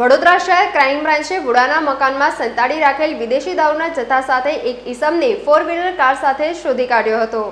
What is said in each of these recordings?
વડોદરા શહેર ક્રાઇમ બ્રાન્ચે વુડાના મકાનમાં સંતાડી રાખેલ વિદેશી દારૂના જથ્થા સાથે એક ઈસમને ફોર વ્હીલર કાર સાથે શોધી કાઢ્યો હતો.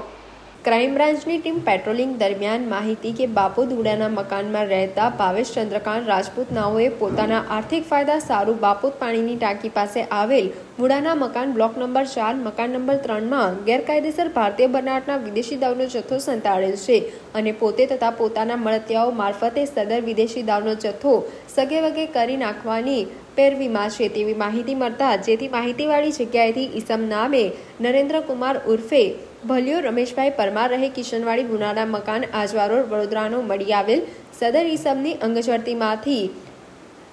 ક્રાઇમ બ્રાન્ચની ટીમ પેટ્રોલિંગ દરમિયાન માહિતી કે બાપોદુડાના મકાનમાં રહેતા ભાવેશ ચંદ્રકાંત રાજપૂત નાઓએ પોતાના આર્થિક ફાયદા સારું બાપોદ પાણીની ટાંકી પાસે આવેલ બુડાના મકાન બ્લોક નંબર ચાર, મકાન નંબર ત્રણમાં ગેરકાયદેસર ભારતીય બનાવટના વિદેશી દાવનો જથ્થો સંતાડેલ છે અને પોતે તથા પોતાના મળતિયાઓ મારફતે સદર વિદેશી દાવનો જથ્થો સગે વગે કરી નાખવાની પેરવીમાં છે તેવી માહિતી મળતા જેથી માહિતીવાળી જગ્યાએથી ઈસમ નામે નરેન્દ્રકુમાર ઉર્ફે ભલિયો રમેશભાઈ પરમાર રહે કિશનવાડી ગુનાના મકાન આજવારોડ વડોદરાનો મળી આવેલ સદર ઈસમની અંગઝડતીમાંથી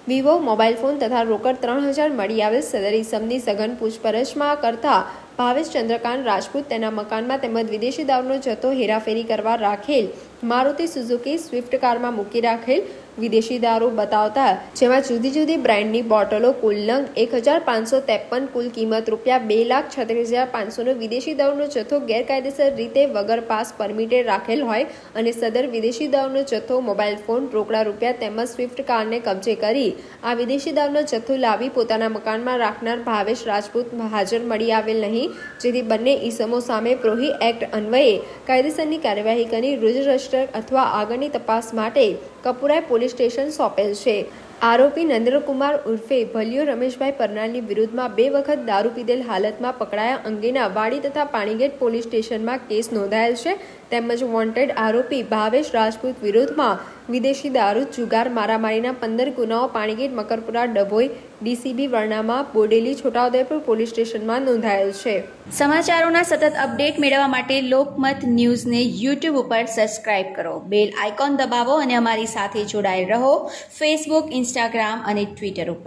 વિવો મોબાઈલ ફોન તથા રોકડ ત્રણ હજાર મળી આવેલ સદર ઈસમની સઘન પૂછપરછમાં કરતા ભાવેશ ચંદ્રકાંત રાજપૂત તેના મકાનમાં તેમજ વિદેશી દારૂનો જથ્થો હેરાફેરી કરવા રાખેલ. મારુતિ સુઝુકી સ્વિફ્ટ કારમાં મૂકી રાખેલ. વિદેશી દારૂ બતાવતા જેમાં જુદી જુદી બ્રાન્ડની બોટલો કુલ નંગ એક હજાર પાંચસો ત્રેપન, કુલ કિંમત રૂપિયા બે લાખ છત્રીસ હજાર પાંચસોનો વિદેશી દારૂનો જથ્થો ગેરકાયદેસર રીતે વગર પાસ પરમિટેડ રાખેલ હોય અને સદર વિદેશી દારૂનો જથ્થો મોબાઈલ ફોન, રોકડા રૂપિયા તેમજ સ્વિફ્ટ કારને કબજે કરી આ વિદેશી દારૂનો જથ્થો લાવી પોતાના મકાનમાં રાખનાર ભાવેશ રાજપૂત હાજર મળી આવેલ નહીં, જેથી બંને ઈસમો સામે પ્રોહી એક્ટ અન્વયે કાયદેસરની કાર્યવાહી કરી રુજ રજિસ્ટર અથવા આગળની તપાસ માટે કપુરાય પોલીસ સ્ટેશન સોંપેલ છે. આરોપી નરેન્દ્રકુમાર ઉર્ફે ભલિયો રમેશભાઈ પરનાલની વિરુદ્ધમાં બે વખત દારૂ પીધેલ હાલતમાં પકડાયા અંગેના વાડી તથા પાણીગેટ પોલીસ સ્ટેશનમાં કેસ નોંધાયેલ છે. તેમજ વોન્ટેડ આરોપી ભાવેશ રાજપૂત વિરુદ્ધમાં વિદેશી દારૂ, જુગાર, મારામારીના પંદર ગુનાઓ, પાણીગેટ, મકરપુરા, ડભોઈ, ડીસીબી વર્ણામાં બોડેલી, છોટાઉદેપુર પોલીસ સ્ટેશનમાં નોંધાયેલ છે. સમાચારોના સતત અપડેટ મેળવવા માટે લોકમત ન્યૂઝને યુટ્યુબ ઉપર સબસ્ક્રાઇબ કરો. બેલ આઇકોન દબાવો અને અમારી સાથે જોડાયેલ રહો. ફેસબુક ઇન્સ્ટાગ્રામ અને ટ્વિટર ઉપર.